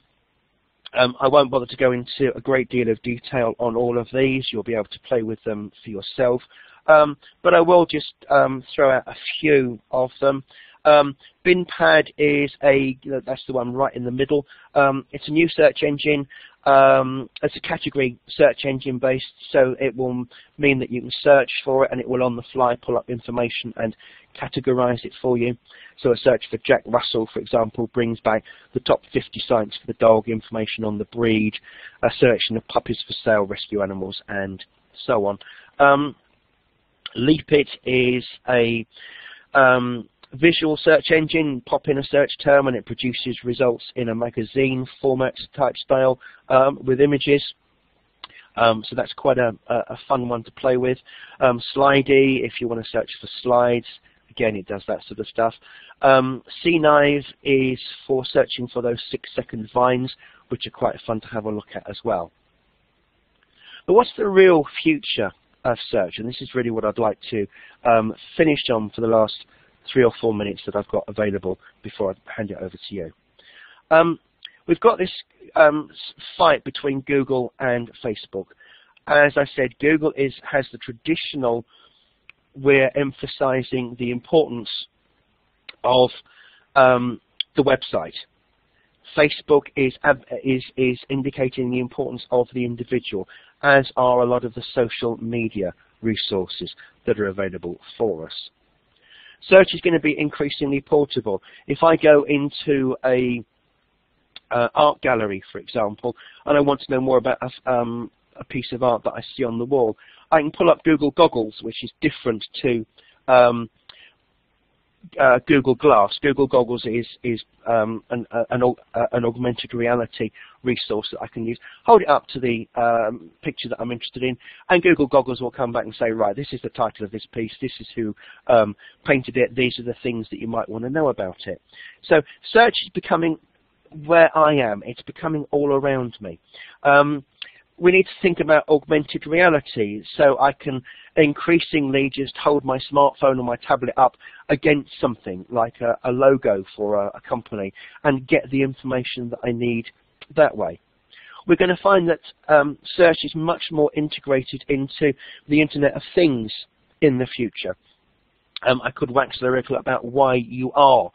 um, I won't bother to go into a great deal of detail on all of these. You'll be able to play with them for yourself. Um, but I will just um, throw out a few of them. Um, BinPad is a, that's the one right in the middle. Um, it's a new search engine. Um, it's a category search engine based, so it will mean that you can search for it and it will on the fly pull up information and categorize it for you. So a search for Jack Russell, for example, brings back the top 50 sites for the dog, information on the breed, a search in the puppies for sale, rescue animals, and so on. Um, Leapit is a um, visual search engine, pop in a search term and it produces results in a magazine format type style um, with images. Um, so that's quite a, a, fun one to play with. Um, Slidey, if you want to search for slides, again it does that sort of stuff. Um, is for searching for those six second vines, which are quite fun to have a look at as well. But what's the real future of search? And this is really what I'd like to um, finish on for the last three or four minutes that I've got available before I hand it over to you. Um, we've got this um, fight between Google and Facebook. As I said, Google is has the traditional, we're emphasizing the importance of um, the website. Facebook is, is, is indicating the importance of the individual, as are a lot of the social media resources that are available for us. Search is going to be increasingly portable. If I go into a uh, art gallery, for example, and I want to know more about a, um, a, piece of art that I see on the wall, I can pull up Google Goggles, which is different to um, uh, Google Glass. Google Goggles is is um, an, an, uh, an, augmented reality resource that I can use. Hold it up to the um, picture that I'm interested in, and Google Goggles will come back and say, right, this is the title of this piece. This is who um, painted it. These are the things that you might want to know about it. So search is becoming where I am. It's becoming all around me. Um, we need to think about augmented reality so I can increasingly just hold my smartphone or my tablet up against something like a, a logo for a, a, company and get the information that I need that way. We're going to find that um, search is much more integrated into the Internet of Things in the future. Um, I could wax lyrical about why you are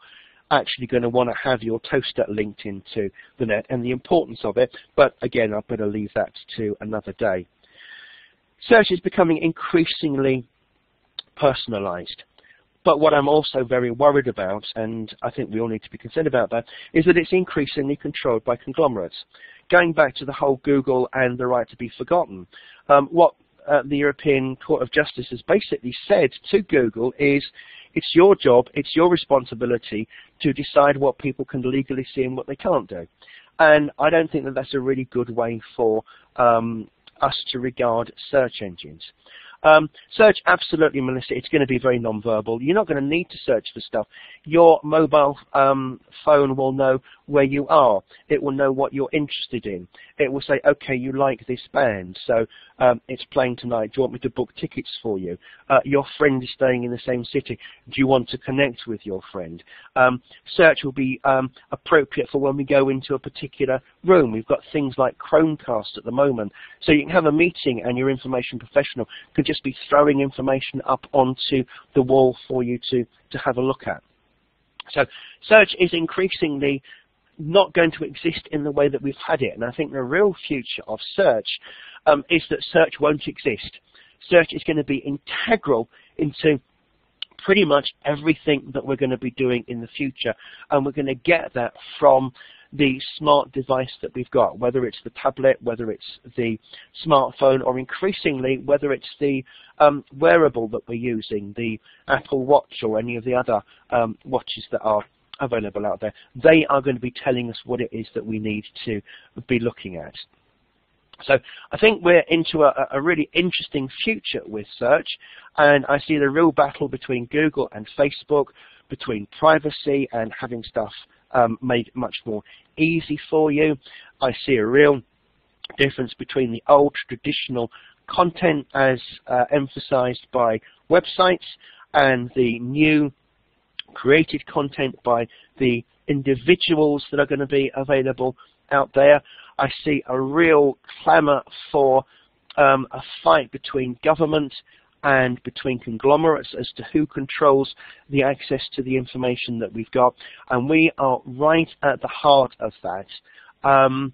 actually going to want to have your toaster linked into the net and the importance of it, but again, I'm going to leave that to another day. Search is becoming increasingly personalized. But what I'm also very worried about, and I think we all need to be concerned about that, is that it's increasingly controlled by conglomerates. Going back to the whole Google and the right to be forgotten, um, what uh, the European Court of Justice has basically said to Google is it's your job, it's your responsibility to decide what people can legally see and what they can't do. And I don't think that that's a really good way for um, us to regard search engines. Um, search, absolutely, Melissa. It's going to be very non-verbal. You're not going to need to search for stuff. Your mobile um, phone will know where you are. It will know what you're interested in. It will say, okay, you like this band, so um, it's playing tonight. Do you want me to book tickets for you? Uh, your friend is staying in the same city. Do you want to connect with your friend? Um, search will be um, appropriate for when we go into a particular room. We've got things like Chromecast at the moment, so you can have a meeting and your information professional could just be throwing information up onto the wall for you to, to have a look at. So search is increasingly not going to exist in the way that we've had it. And I think the real future of search um, is that search won't exist. Search is going to be integral into pretty much everything that we're going to be doing in the future. And we're going to get that from the smart device that we've got, whether it's the tablet, whether it's the smartphone, or increasingly whether it's the um, wearable that we're using, the Apple Watch or any of the other um, watches that are available out there. They are going to be telling us what it is that we need to be looking at. So I think we're into a, a, really interesting future with search, and I see the real battle between Google and Facebook, between privacy and having stuff um, made much more easy for you. I see a real difference between the old traditional content as uh, emphasized by websites and the new created content by the individuals that are going to be available out there. I see a real clamour for um, a fight between government and between conglomerates as to who controls the access to the information that we've got. And we are right at the heart of that. Um,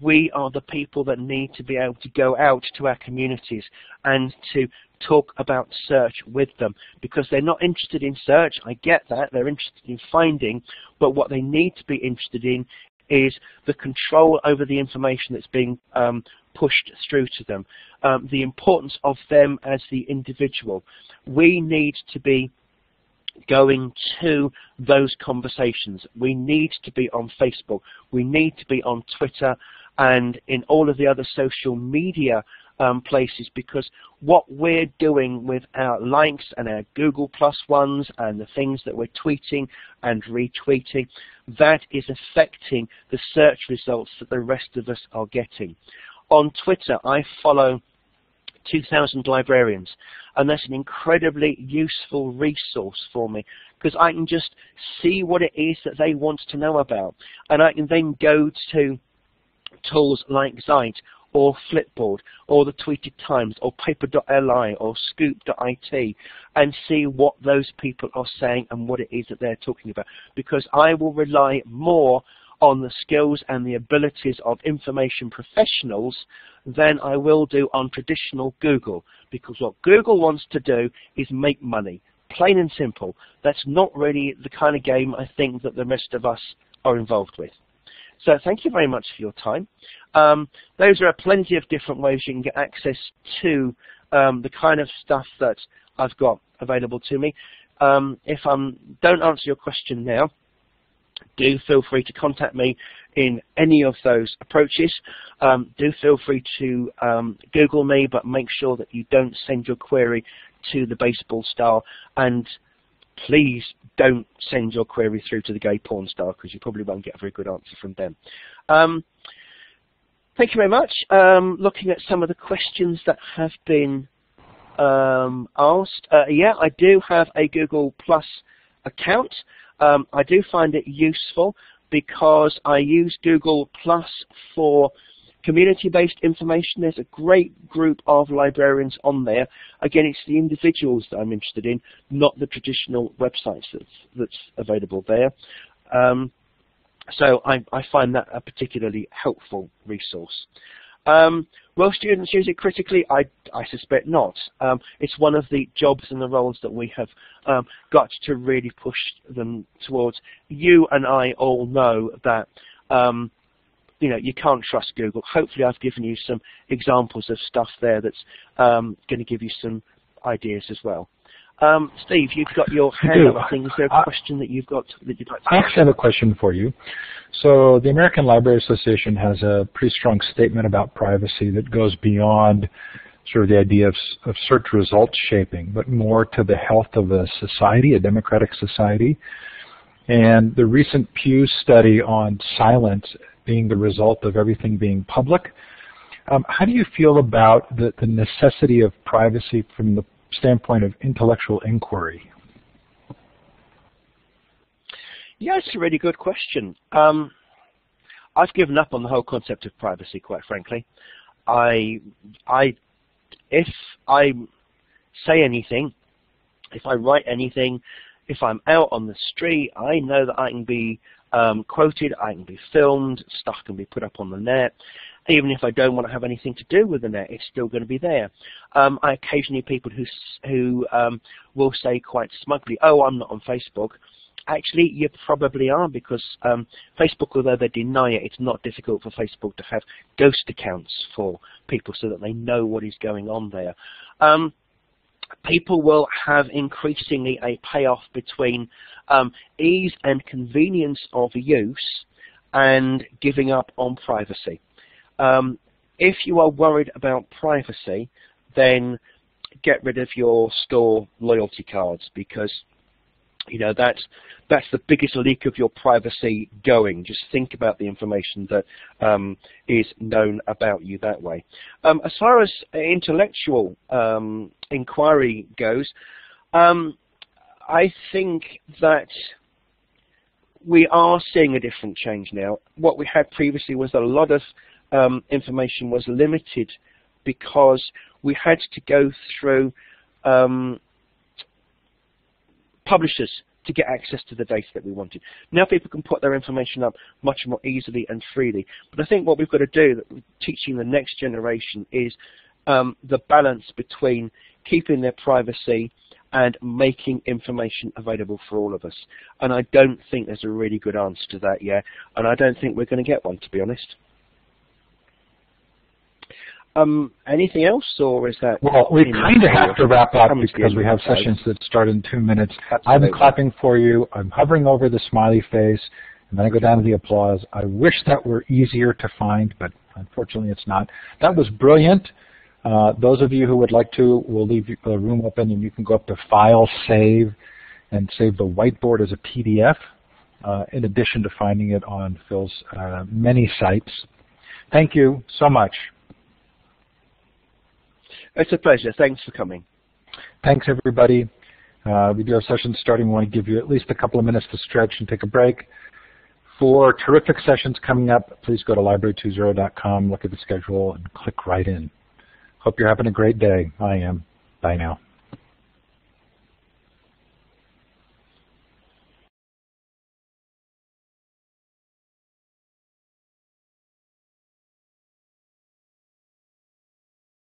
we are the people that need to be able to go out to our communities and to talk about search with them because they're not interested in search. I get that. They're interested in finding, but what they need to be interested in is the control over the information that's being um, pushed through to them, um, the importance of them as the individual. We need to be going to those conversations. We need to be on Facebook. We need to be on Twitter and in all of the other social media um, places because what we're doing with our likes and our Google Plus ones and the things that we're tweeting and retweeting, that is affecting the search results that the rest of us are getting. On Twitter, I follow 2,000 librarians. And that's an incredibly useful resource for me because I can just see what it is that they want to know about. And I can then go to tools like Zite or Flipboard or the Tweeted Times or Paper.li or Scoop.it and see what those people are saying and what it is that they're talking about. Because I will rely more on the skills and the abilities of information professionals than I will do on traditional Google. Because what Google wants to do is make money. Plain and simple. That's not really the kind of game I think that the rest of us are involved with so thank you very much for your time. Um, those are plenty of different ways you can get access to um, the kind of stuff that I've got available to me. um, if I don't answer your question now, do feel free to contact me in any of those approaches. Um, do feel free to um, Google me, but make sure that you don't send your query to the baseball star and please don't send your query through to the gay porn star because you probably won't get a very good answer from them. Um, thank you very much. Um, looking at some of the questions that have been um, asked. Uh, yeah, I do have a Google Plus account. Um, I do find it useful because I use Google Plus for community-based information. There's a great group of librarians on there. Again, it's the individuals that I'm interested in, not the traditional websites that's, that's available there. Um, so I, I, find that a particularly helpful resource. Um, will students use it critically? I, I suspect not. Um, it's one of the jobs and the roles that we have um, got to really push them towards. You and I all know that um, you know, you can't trust Google. Hopefully I've given you some examples of stuff there that's um, going to give you some ideas as well. Um, Steve, you've got your hand up. I think is there a question that you've got that you'd like to I actually have a question for you. So the American Library Association has a pretty strong statement about privacy that goes beyond sort of the idea of, of search results shaping, but more to the health of a society, a democratic society. And the recent Pew study on silence being the result of everything being public. Um, how do you feel about the, the necessity of privacy from the standpoint of intellectual inquiry? Yeah, it's a really good question. Um, I've given up on the whole concept of privacy, quite frankly. I, I, if I say anything, if I write anything, if I'm out on the street, I know that I can be um, quoted, I can be filmed, stuff can be put up on the net. Even if I don't want to have anything to do with the net, it's still going to be there. Um, I occasionally people who who um, will say quite smugly, "Oh, I'm not on Facebook." Actually, you probably are because um, Facebook, although they deny it, it's not difficult for Facebook to have ghost accounts for people so that they know what is going on there. Um, people will have increasingly a payoff between um, ease and convenience of use and giving up on privacy. Um, if you are worried about privacy, then get rid of your store loyalty cards because you know that's that's the biggest leak of your privacy going. Just think about the information that um, is known about you that way. Um, as far as intellectual um, inquiry goes, um, I think that we are seeing a different change now. What we had previously was a lot of um, information was limited because we had to go through um, publishers to get access to the data that we wanted. Now people can put their information up much more easily and freely. But I think what we've got to do, teaching the next generation, is um, the balance between keeping their privacy and making information available for all of us. And I don't think there's a really good answer to that yet, and I don't think we're going to get one, to be honest. Um, anything else, or is that? Well, we kind of have to wrap up because we have sessions that start in two minutes. Absolutely. I'm clapping for you. I'm hovering over the smiley face, and then I go down to the applause. I wish that were easier to find, but unfortunately it's not. That was brilliant. Uh, those of you who would like to, we'll leave the room open, and you can go up to File, Save, and save the whiteboard as a PDF, uh, in addition to finding it on Phil's uh, many sites. Thank you so much. It's a pleasure. Thanks for coming. Thanks, everybody. Uh, we do have sessions starting. We want to give you at least a couple of minutes to stretch and take a break. For terrific sessions coming up, please go to library20.com, look at the schedule, and click right in. Hope you're having a great day. I am. Bye now.